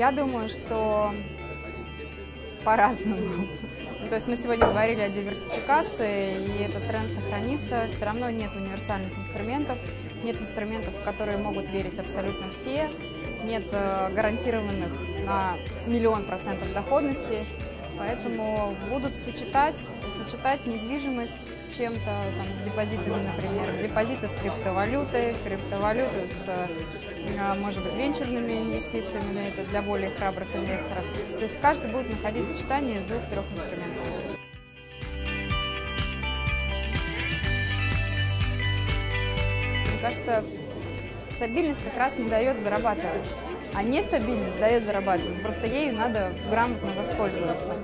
Я думаю, что по-разному. То есть мы сегодня говорили о диверсификации, и этот тренд сохранится. Все равно нет универсальных инструментов, нет инструментов, в которые могут верить абсолютно все, нет э, гарантированных на миллион процентов доходности. Поэтому будут сочетать, сочетать недвижимость чем-то, там, с депозитами, например, депозиты с криптовалютой, криптовалюты с, а, может быть, венчурными инвестициями, но это для более храбрых инвесторов. То есть каждый будет находить сочетание из двух-трех инструментов. Мне кажется, стабильность как раз не дает зарабатывать. А нестабильность дает зарабатывать. Просто ею надо грамотно воспользоваться.